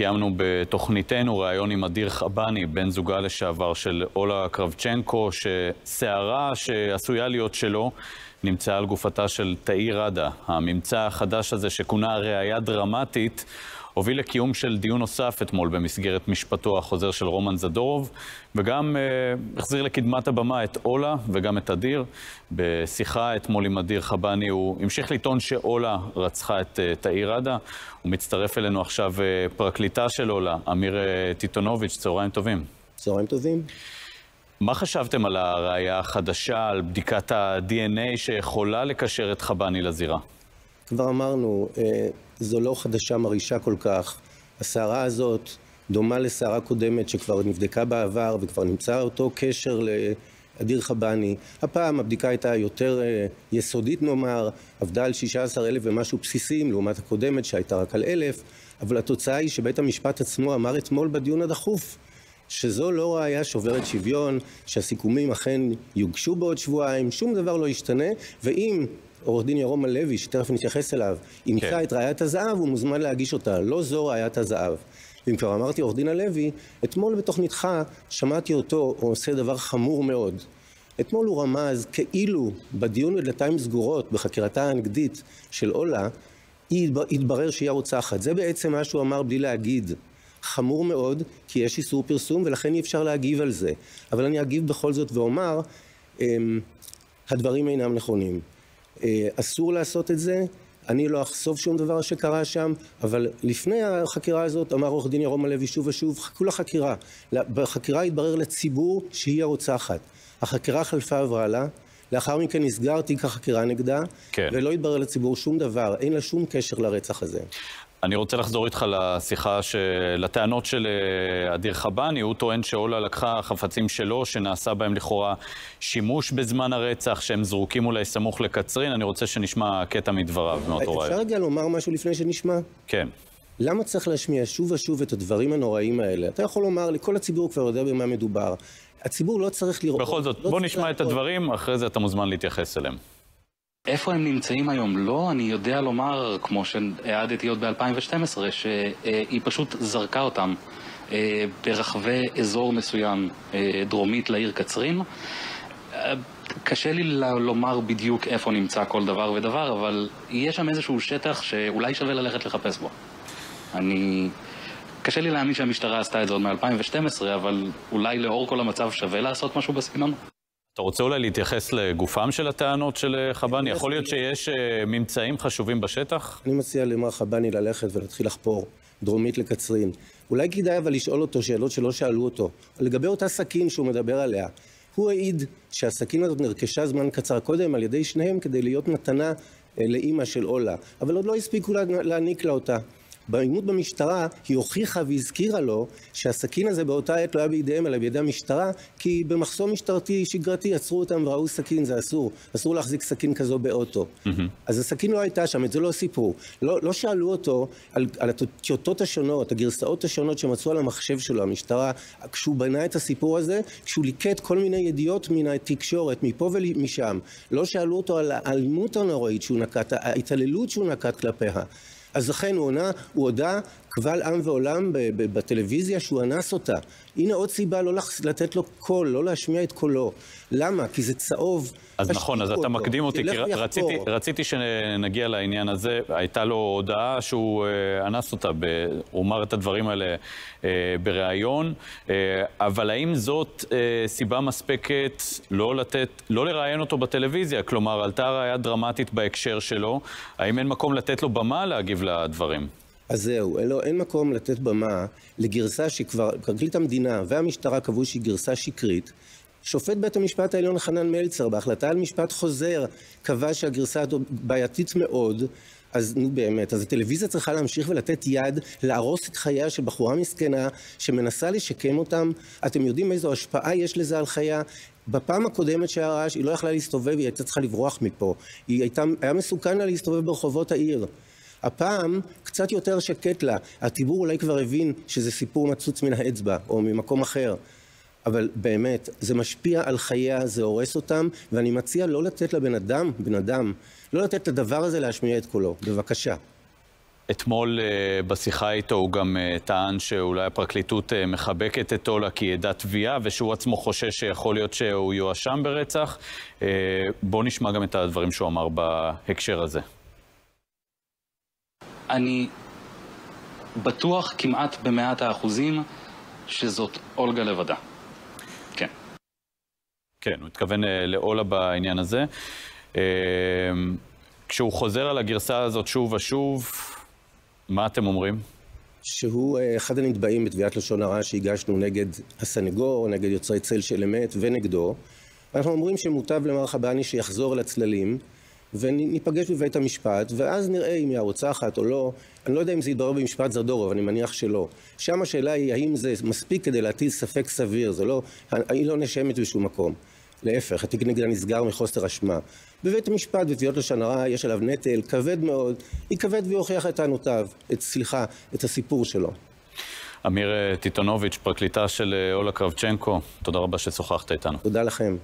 קיימנו בתוכניתנו ראיון עם אדיר חבני, בן זוגה לשעבר של אולה קרבצ'נקו, שסערה שעשויה להיות שלו נמצאה על גופתה של תאיר ראדה. הממצא החדש הזה, שכונה ראייה דרמטית, הוביל לקיום של דיון נוסף אתמול במסגרת משפטו החוזר של רומן זדורוב, וגם אה, החזיר לקדמת הבמה את אולה וגם את אדיר. בשיחה אתמול עם אדיר חבני הוא המשיך לטעון שאולה רצחה את אה, תאיר ראדה. הוא מצטרף אלינו עכשיו אה, פרקליטה של אולה, אמיר אה, טיטונוביץ', צהריים טובים. צהריים טובים. מה חשבתם על הראייה החדשה, על בדיקת ה-DNA שיכולה לקשר את חבני לזירה? כבר אמרנו, אה, זו לא חדשה מרעישה כל כך. הסערה הזאת דומה לסערה קודמת שכבר נבדקה בעבר וכבר נמצא אותו קשר לאדיר חבני. הפעם הבדיקה הייתה יותר אה, יסודית נאמר, עבדה על 16 אלף ומשהו בסיסים לעומת הקודמת שהייתה רק על אלף, אבל התוצאה היא שבית המשפט עצמו אמר אתמול בדיון הדחוף שזו לא ראייה שוברת שוויון, שהסיכומים אכן יוגשו בעוד שבועיים, שום דבר לא ישתנה, ואם עורך דין ירום הלוי, שתכף נתייחס אליו, ימצא כן. את ראיית הזהב, הוא מוזמן להגיש אותה. לא זו ראיית הזהב. ואם כבר אמרתי עורך דין הלוי, אתמול בתוכניתך שמעתי אותו הוא עושה דבר חמור מאוד. אתמול הוא רמז כאילו בדיון בדלתיים סגורות בחקירתה הנגדית של אולה, התברר שהיא הרוצחת. זה בעצם מה שהוא אמר בלי להגיד. חמור מאוד, כי יש איסור פרסום ולכן אי אפשר להגיב על זה. אבל אני אגיב בכל זאת ואומר, אמ, הדברים אינם נכונים. אה, אסור לעשות את זה, אני לא אחשוף שום דבר שקרה שם, אבל לפני החקירה הזאת אמר עורך דין ירום הלוי שוב ושוב, חכו לחקירה. בחקירה התברר לציבור שהיא הרוצחת. החקירה חלפה עברה לה, לאחר מכן נסגר תיק החקירה נגדה, כן. ולא התברר לציבור שום דבר, אין לה שום קשר לרצח הזה. אני רוצה לחזור איתך לשיחה, ש... לטענות של אה, אדיר חבני. הוא טוען שאולה לקחה חפצים שלו, שנעשה בהם לכאורה שימוש בזמן הרצח, שהם זרוקים אולי סמוך לקצרין. אני רוצה שנשמע קטע מדבריו מאותו רעיון. אפשר רגע לומר משהו לפני שנשמע? כן. למה צריך להשמיע שוב ושוב את הדברים הנוראים האלה? אתה יכול לומר, לכל הציבור כבר יודע במה מדובר. הציבור לא צריך לראות... בכל זאת, לא בוא נשמע את הדברים, אחרי זה אתה מוזמן להתייחס אליהם. איפה הם נמצאים היום? לא, אני יודע לומר, כמו שהעדתי עוד ב-2012, שהיא פשוט זרקה אותם אה, ברחבי אזור מסוים אה, דרומית לעיר קצרין. אה, קשה לי לומר בדיוק איפה נמצא כל דבר ודבר, אבל יש שם איזשהו שטח שאולי שווה ללכת לחפש בו. אני... קשה לי להאמין שהמשטרה עשתה את זה עוד מ-2012, אבל אולי לאור כל המצב שווה לעשות משהו בסגנון? אתה רוצה אולי להתייחס לגופם של הטענות של אה, חבני? יכול להיות שיש אה, ממצאים חשובים בשטח? אני מציע למר חבני ללכת ולהתחיל לחפור דרומית לקצרין. אולי כדאי אבל לשאול אותו שאלות שלא שאלו אותו. לגבי אותה סכין שהוא מדבר עליה, הוא העיד שהסכין הזאת נרכשה זמן קצר קודם על ידי שניהם כדי להיות מתנה אה, לאימא של אולה, אבל עוד לא הספיקו להעניק לה אותה. בעימות במשטרה היא הוכיחה והזכירה לו שהסכין הזה באותה עת לא היה בידיהם אלא בידי המשטרה כי במחסום משטרתי שגרתי עצרו אותם וראו סכין, זה אסור, אסור להחזיק סכין כזו באוטו. Mm-hmm. אז הסכין לא הייתה שם, את זה לא סיפרו. לא, לא שאלו אותו על, על הטיוטות השונות, הגרסאות השונות שמצאו על המחשב שלו, המשטרה, כשהוא בנה את הסיפור הזה, כשהוא ליקט כל מיני ידיעות מן התקשורת, מפה ומשם. לא שאלו אותו על האלימות הנוראית שהוא נקט, ההתעללות שהוא נקט כלפיה. אז לכן הוא עונה, הוא הודה קבל עם ועולם בטלוויזיה שהוא אנס אותה. הנה עוד סיבה לא לתת לו קול, לא להשמיע את קולו. למה? כי זה צהוב. אז נכון, אז אתה מקדים אותי, כי רציתי, רציתי שנגיע לעניין הזה. הייתה לו הודעה שהוא אה, אנס אותה, ב, הוא אמר את הדברים האלה אה, בריאיון, אה, אבל האם זאת אה, סיבה מספקת לא לתת, לא לראיין אותו בטלוויזיה? כלומר, עלתה ראייה דרמטית בהקשר שלו, האם אין מקום לתת לו במה להגיב לדברים? אז זהו, לא, אין מקום לתת במה לגרסה שכבר פרקליט המדינה והמשטרה קבעו שהיא גרסה שקרית. שופט בית המשפט העליון חנן מלצר בהחלטה על משפט חוזר קבע שהגרסה הזו בעייתית מאוד אז נו באמת, אז הטלוויזיה צריכה להמשיך ולתת יד להרוס את חייה של בחורה מסכנה שמנסה לשקם אותם. אתם יודעים איזו השפעה יש לזה על חייה? בפעם הקודמת שהיה רעש היא לא יכלה להסתובב, היא הייתה צריכה לברוח מפה. היא הייתה, היה מסוכן לה להסתובב ברחובות העיר. הפעם קצת יותר שקט לה. הציבור אולי כבר הבין שזה סיפור מצוץ מן האצבע, או ממקום אחר. אבל באמת, זה משפיע על חייה, זה הורס אותם, ואני מציע לא לתת לבן אדם, בן אדם, לא לתת לדבר הזה להשמיע את קולו. בבקשה. אתמול בשיחה איתו הוא גם טען שאולי הפרקליטות מחבקת את אולה כי היא עדת תביעה, ושהוא עצמו חושש שיכול להיות שהוא יואשם ברצח. בואו נשמע גם את הדברים שהוא אמר בהקשר הזה. אני בטוח כמעט במאת האחוזים שזאת אולגה לבדה. כן. כן, הוא התכוון לאולה בעניין הזה. כשהוא חוזר על הגרסה הזאת שוב ושוב, מה אתם אומרים? שהוא אחד הנתבעים בתביעת לשון הרע שהגשנו נגד הסנגור, נגד יוצרי צל של אמת ונגדו. אנחנו אומרים שמוטב למר חבני שיחזור לצללים וניפגש בבית המשפט, ואז נראה אם היא הרוצחת או לא. אני לא יודע אם זה יתברר במשפט זרדור, אבל אני מניח שלא. שם השאלה היא האם זה מספיק כדי להטיל ספק סביר, זה לא, היא לא נשמת בשום מקום. להפך, התיק נגדה נסגר מחוסר אשמה. בבית המשפט בתביעות לשון הרע יש עליו נטל כבד מאוד, יכבד ויוכיח את טענותיו, את, סליחה, את הסיפור שלו. אמיר טיטונוביץ', פרקליטה של אולה קרבצ'נקו, תודה רבה ששוחחת איתנו. תודה לכם.